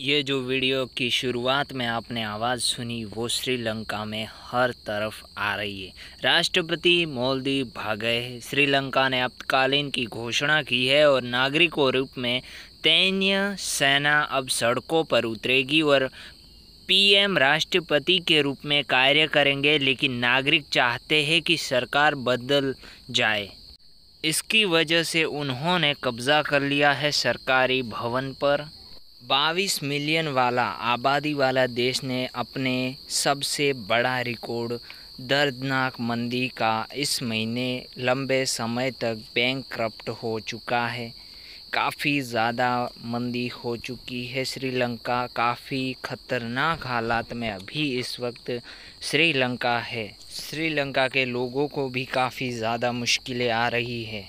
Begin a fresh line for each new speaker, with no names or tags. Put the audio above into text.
ये जो वीडियो की शुरुआत में आपने आवाज़ सुनी, वो श्रीलंका में हर तरफ़ आ रही है। राष्ट्रपति मोलदीव भाग श्रीलंका ने आपतकालीन की घोषणा की है और नागरिकों रूप में तैन्य सेना अब सड़कों पर उतरेगी और पीएम राष्ट्रपति के रूप में कार्य करेंगे, लेकिन नागरिक चाहते हैं कि सरकार बदल जाए। इसकी वजह से उन्होंने कब्ज़ा कर लिया है सरकारी भवन पर। बाईस मिलियन वाला आबादी वाला देश ने अपने सबसे बड़ा रिकॉर्ड दर्दनाक मंदी का इस महीने लंबे समय तक बैंक करप्ट हो चुका है। काफ़ी ज़्यादा मंदी हो चुकी है श्रीलंका। काफ़ी ख़तरनाक हालात में अभी इस वक्त श्रीलंका है। श्रीलंका के लोगों को भी काफ़ी ज़्यादा मुश्किलें आ रही है।